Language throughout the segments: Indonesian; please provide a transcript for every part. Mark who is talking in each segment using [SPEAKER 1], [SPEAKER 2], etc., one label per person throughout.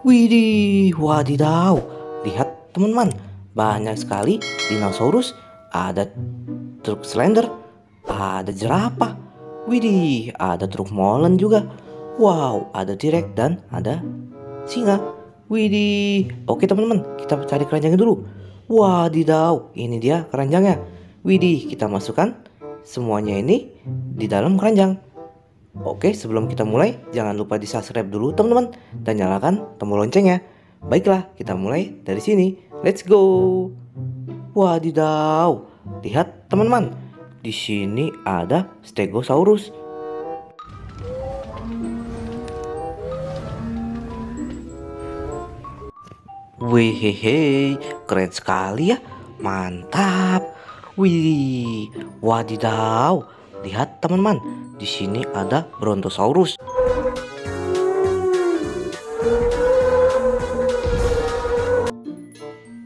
[SPEAKER 1] Widih, wadidaw. Lihat teman-teman, banyak sekali dinosaurus. Ada truk slender, ada jerapah. Widih, ada truk molen juga. Wow, ada T-Rex dan ada singa. Widih. Oke teman-teman, kita cari keranjangnya dulu. Wadidaw, ini dia keranjangnya. Widih, kita masukkan semuanya ini di dalam keranjang. Oke, sebelum kita mulai, jangan lupa di subscribe dulu teman-teman dan nyalakan tombol loncengnya. Baiklah, kita mulai dari sini. Let's go. Wadidaw, lihat teman-teman. Di sini ada Stegosaurus. Wehehe, keren sekali ya. Mantap. Wih, wadidaw. Lihat teman-teman, di sini ada Brontosaurus.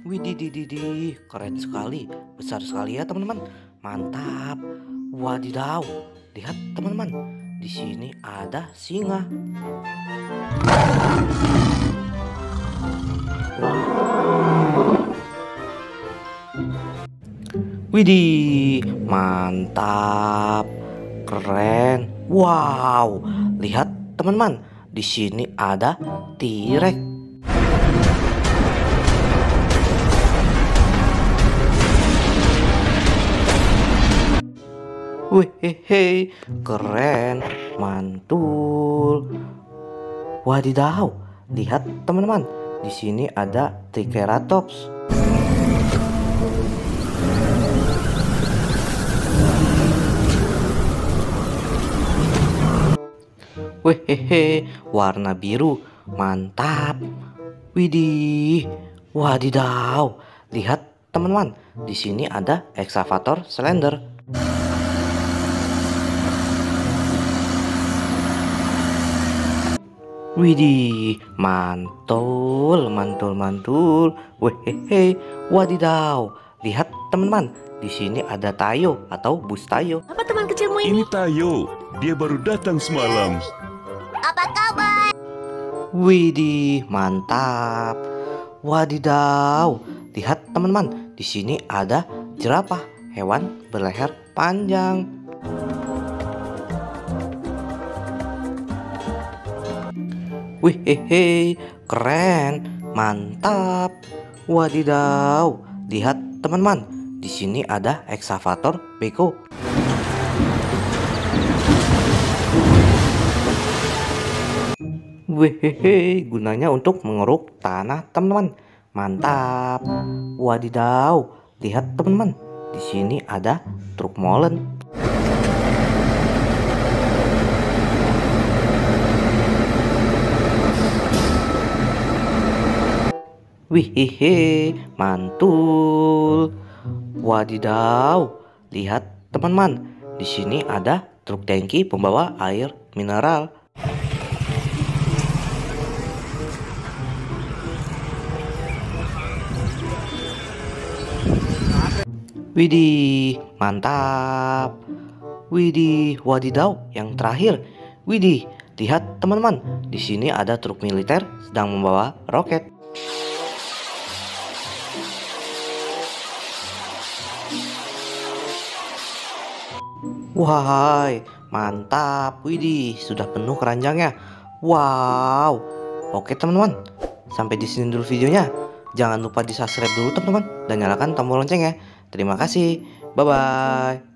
[SPEAKER 1] Widih, keren sekali, besar sekali ya teman-teman. Mantap. Wadidaw. Lihat teman-teman, di sini ada singa. Widih, mantap, keren, wow. Lihat teman-teman, di sini ada T-Rex. Wih, keren, mantul. Wadidaw, lihat teman-teman, di sini ada Triceratops. Wehehe, warna biru, mantap. Widih, wadidaw. Lihat teman-teman, di sini ada eksavator slender. Widih, mantul, mantul, mantul. Wehehe, wadidaw. Lihat teman-teman, di sini ada Tayo atau bus Tayo.
[SPEAKER 2] Apa teman kecilmu ini?
[SPEAKER 3] Ini Tayo, dia baru datang semalam.
[SPEAKER 1] Widih, mantap. Wadidaw. Lihat teman-teman, di sini ada jerapah, hewan berleher panjang. Wih, hehe, keren, mantap. Wadidaw. Lihat teman-teman, di sini ada eksavator beko. Wehehe, gunanya untuk mengeruk tanah, teman-teman. Mantap. Wadidaw. Lihat, teman-teman. Di sini ada truk molen. Wihihe, mantul. Wadidaw. Lihat, teman-teman. Di sini ada truk tangki pembawa air mineral. Widih, mantap. Widih, wadidaw, yang terakhir. Widih, lihat teman-teman, di sini ada truk militer sedang membawa roket. Wahai, mantap. Widih, sudah penuh keranjangnya. Wow. Oke, teman-teman. Sampai di sini dulu videonya. Jangan lupa di subscribe dulu teman-teman dan nyalakan tombol loncengnya. Terima kasih. Bye bye.